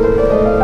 Música